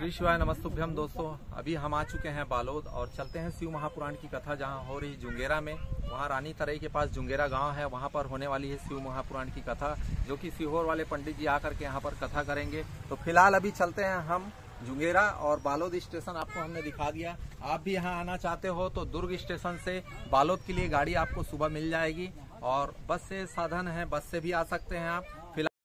श्री शिवाय नमस्तुभ्यम दोस्तों, अभी हम आ चुके हैं बालोद और चलते हैं शिव महापुराण की कथा जहाँ हो रही जुंगेरा में। वहाँ रानी तरई के पास जुंगेरा गाँव है, वहाँ पर होने वाली है शिव महापुराण की कथा, जो कि सीहोर वाले पंडित जी आकर के यहाँ पर कथा करेंगे। तो फ़िलहाल अभी चलते हैं हम जुंगेरा और बालोद स्टेशन, आपको हमने दिखा दिया। आप भी यहाँ आना चाहते हो तो दुर्ग स्टेशन से बालोद के लिए गाड़ी आपको सुबह मिल जाएगी। और बस से साधन है, बस से भी आ सकते हैं आप।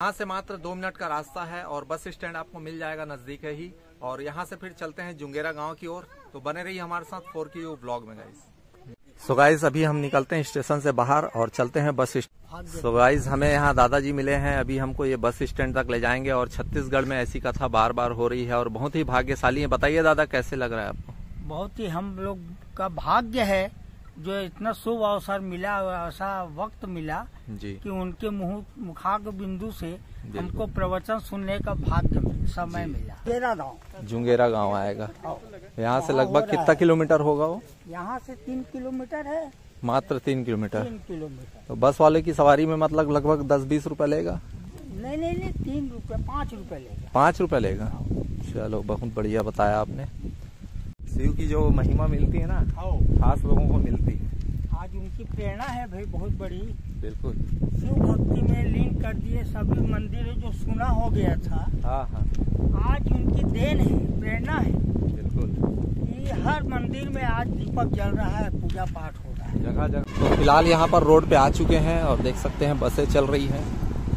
यहाँ से मात्र दो मिनट का रास्ता है और बस स्टैंड आपको मिल जाएगा नज़दीक है ही। और यहाँ से फिर चलते हैं जुंगेरा गाँव की ओर। तो बने रहिए हमारे साथ फोर की ब्लॉग में गाइस सो गाइस अभी हम निकलते हैं स्टेशन से बाहर और चलते हैं बस सो गाइस हमें यहाँ दादाजी मिले हैं। अभी हमको ये बस स्टैंड तक ले जाएँगे और छत्तीसगढ़ में ऐसी कथा बार बार हो रही है और बहुत ही भाग्यशाली है। बताइए, दादा, कैसे लग रहा है आपको? बहुत ही हम लोग का भाग्य है जो इतना शुभ अवसर मिला ऐसा वक्त मिला जी। कि उनके मुँह मुखाग बिंदु से। हमको प्रवचन सुनने का भाग्य समय मिला। तेरा गाँव। जुंगेरा गाँव आएगा। यहाँ से लगभग कितना किलोमीटर होगा वो? यहाँ से तीन किलोमीटर है। मात्र तीन किलोमीटर। तीन किलोमीटर। तो बस वाले की सवारी में मतलब लगभग दस बीस रूपए लेगा? नहीं नहीं नहीं तीन रूपए पाँच रूपए लेगा। पाँच रूपए लेगा। चलो बहुत बढ़िया बताया आपने। शिव की जो महिमा मिलती है ना खास लोगों को मिलती है। आज उनकी प्रेरणा है भाई बहुत बड़ी। बिल्कुल। शिव भक्ति में लीन कर दिए सभी मंदिर जो सुना हो गया था। हाँ हाँ। आज उनकी देन है प्रेरणा है। बिल्कुल। हर मंदिर में आज दीपक जल रहा है पूजा पाठ हो रहा है। जगह जगह। तो फ़िलहाल यहाँ पर रोड पे आ चुके हैं और देख सकते हैं बसें चल रही हैं।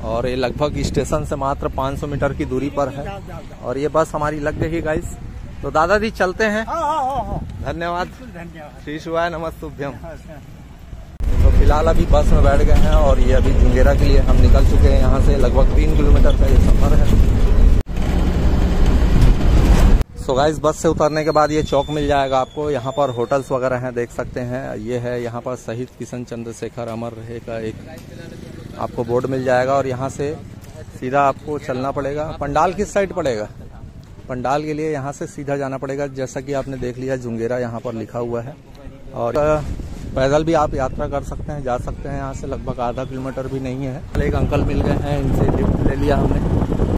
और ये लगभग स्टेशन से मात्र 500 मीटर की दूरी पर है। और ये बस हमारी लग गई गाइस तो दादाजी चलते हैं। हाँ हाँ हाँ धन्यवाद। श्री शिवाय नमस्तुभ्यम। तो फ़िलहाल अभी बस में बैठ गए हैं और ये अभी जुंगेरा के लिए हम निकल चुके हैं। यहाँ से लगभग तीन किलोमीटर का ये सफ़र है। सो गाइस बस से उतरने के बाद ये चौक मिल जाएगा आपको। यहाँ पर होटल्स वगैरह हैं देख सकते हैं। ये है यहाँ पर शहीद किशन चंद्रशेखर अमर रहे का एक आपको बोर्ड मिल जाएगा और यहाँ से सीधा आपको चलना पड़ेगा। पंडाल किस साइड पड़ेगा? पंडाल के लिए यहाँ से सीधा जाना पड़ेगा, जैसा कि आपने देख लिया, जुंगेरा यहाँ पर लिखा हुआ है। और पैदल भी आप यात्रा कर सकते हैं, जा सकते हैं यहाँ से, लगभग आधा किलोमीटर भी नहीं है। एक अंकल मिल गए हैं, इनसे लिफ्ट ले लिया हमने।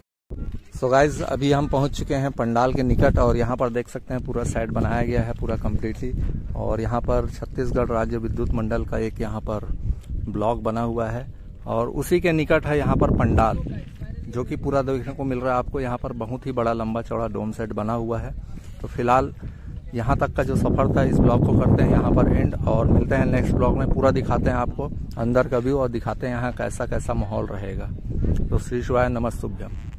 सो so गाइज़ अभी हम पहुँच चुके हैं पंडाल के निकट, और यहाँ पर देख सकते हैं, पूरा साइड बनाया गया है, पूरा कम्प्लीटली और यहाँ पर छत्तीसगढ़ राज्य विद्युत मंडल का एक यहाँ पर ब्लॉक बना हुआ है। और उसी के निकट है यहाँ पर पंडाल। जो कि पूरा देखने को मिल रहा है। आपको यहाँ पर बहुत ही बड़ा लंबा चौड़ा डोम सेट बना हुआ है। तो फ़िलहाल यहाँ तक का जो सफ़र था, इस ब्लॉग को करते हैं यहाँ पर एंड और मिलते हैं नेक्स्ट ब्लॉग में। पूरा दिखाते हैं आपको, अंदर का व्यू और दिखाते हैं यहाँ कैसा कैसा माहौल रहेगा। तो श्री शिवाय नमस्तुभ्यम।